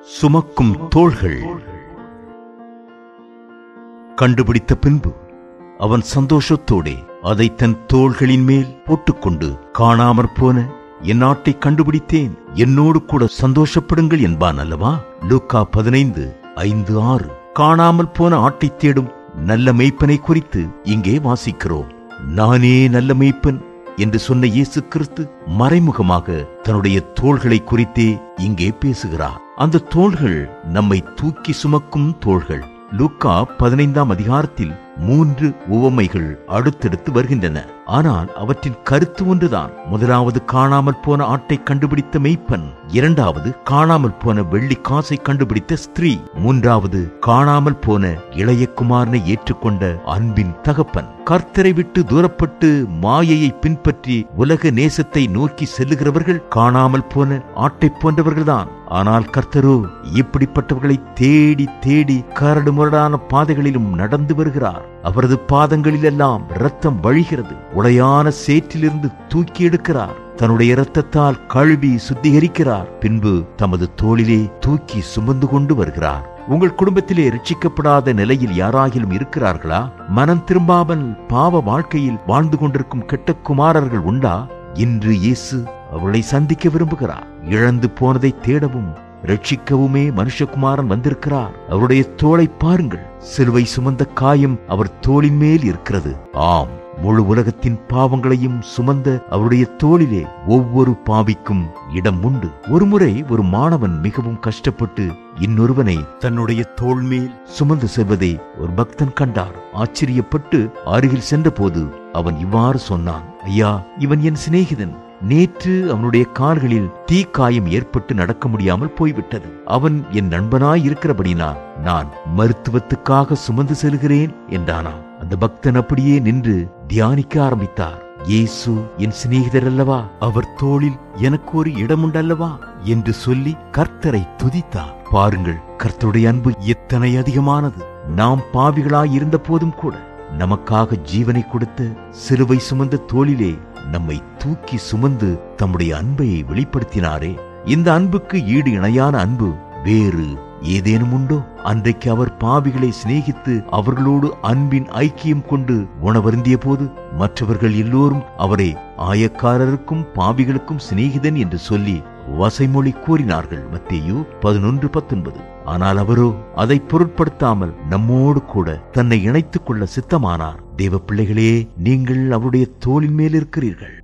சுமக்கும் தோள்கள். கண்டுபிடித்த பின்பு அவன் சந்தோஷத்தோடே அதை தன் தோள்களின் மேல் போட்டுக்கொண்டு காணாமற் போன என் நாட்டை கண்டுபிடித்தேன். என்னோடு கூட சந்தோஷப்படுங்கள் என்பான் அல்லவா? லூக்கா பதினைந்து ஐந்து ஆறு. காணாமல் போன ஆட்டைத் தேடும் நல்ல மெய்ப்பனை குறித்து இங்கே வாசிக்கிறோம். நானே நல்ல மெய்ப்பன் என்று சொன்ன இயேசு கிறிஸ்து மறைமுகமாக தன்னுடைய தோள்களை குறித்தே இங்கே பேசுகிறார். அந்த தோள்கள் நம்மை தூக்கி சுமக்கும் தோள்கள். லூக்கா பதினைந்தாம் அதிகாரத்தில் மூன்று உவமைகள் அடுத்தடுத்து வருகின்றன. ஆனால் அவற்றின் கருத்து ஒன்றுதான். முதலாவது காணாமல் போன ஆட்டை கண்டுபிடித்த மெய்ப்பன். இரண்டாவது காணாமல் போன வெள்ளி காசை கண்டுபிடித்த ஸ்திரீ. மூன்றாவது காணாமல் போன இளைய குமாரனை ஏற்றுக்கொண்ட அன்பின் தகப்பன். கர்த்தரை விட்டு தூரப்பட்டு மாயையை பின்பற்றி உலக நேசத்தை நோக்கி செல்லுகிறவர்கள் காணாமல் போன ஆட்டை போன்றவர்கள்தான். ஆனால் கர்த்தரோ இப்படிப்பட்டவர்களை தேடி தேடி கரடு முரடான பாதைகளிலும் நடந்து வருகிறார். அவரது பாதங்களிலெல்லாம் இரத்தம் வழிகிறது. உடையான சேற்றிலிருந்து தூக்கி எடுக்கிறார். தன்னுடைய இரத்தத்தால் கழுவி சுத்திகரிக்கிறார். பின்பு தமது தோளிலே தூக்கி சுமந்து கொண்டு வருகிறார். உங்கள் குடும்பத்திலே ரட்சிக்கப்படாத நிலையில் யாராகிலும் இருக்கிறார்களா? மனம் திரும்பாமல் பாவ வாழ்க்கையில் வாழ்ந்து கொண்டிருக்கும் கெட்ட குமாரர்கள் உண்டா? இன்று இயேசு அவளை சந்திக்க விரும்புகிறார். இழந்து போனதை தேடவும் ரட்சிக்கவுமே மனுஷகுமாரன் வந்திருக்கிறார். அவருடைய தோளை பாருங்கள். சிலுவை சுமந்த காயம் அவர் தோளின் மேல் இருக்கிறது. ஆம் முழு உலகத்தின் பாவங்களையும் சுமந்த அவருடைய தோளிலே ஒவ்வொரு பாவிக்கும் இடம் உண்டு. ஒருமுறை ஒரு மாணவன் மிகவும் கஷ்டப்பட்டு இன்னொருவனை தன்னுடைய தோல் மேல் சுமந்து செல்வதை ஒரு பக்தன் கண்டார். ஆச்சரியப்பட்டு அருகில் சென்றபோது அவன் இவ்வாறு சொன்னான். ஐயா இவன் என் சிநேகிதன். நேற்று அவனுடைய கால்களில் தீக்காயம் ஏற்பட்டு நடக்க முடியாமல் போய்விட்டது. அவன் என் நண்பனாய் இருக்கிறபடினால் நான் மருத்துவத்துக்காக சுமந்து செல்கிறேன் என்றானாம் அந்த பக்தன் அப்படியே நின்று தியானிக்க ஆரம்பித்தார். இயேசு என் சிநேகிதர் அல்லவா அவர் தோளில் எனக்கு ஒரு இடமுண்டல்லவா? என்று சொல்லி கர்த்தரை துதித்தார். பாருங்கள் கர்த்தருடைய அன்பு எத்தனை அதிகமானது. நாம் பாவிகளாய் இருந்த போதும் கூட நமக்காக ஜீவனை கொடுத்த சிலுவை சுமந்த தோளிலே நம்மை தூக்கி சுமந்து தம்முடைய அன்பை வெளிப்படுத்தினாரே. இந்த அன்புக்கு ஈடு இணையான அன்பு வேறு ஏதேனும் உண்டோ? அன்றைக்கு அவர் பாவிகளை சிநேகித்து அவர்களோடு அன்பின் ஐக்கியம் கொண்டு உணவருந்திய போது மற்றவர்கள் எல்லோரும் அவரை ஆயக்காரருக்கும் பாவிகளுக்கும் சிநேகிதன் என்று சொல்லி வசைமொழி கூறினார்கள். மத்தேயு பதினொன்று பத்தொன்பது. ஆனால் அவரோ அதை பொருட்படுத்தாமல் நம்மோடு கூட தன்னை இணைத்துக் கொள்ள சித்தமானார். தேவ பிள்ளைகளே நீங்கள் அவருடைய தோளின் மேல் இருக்கிறீர்கள்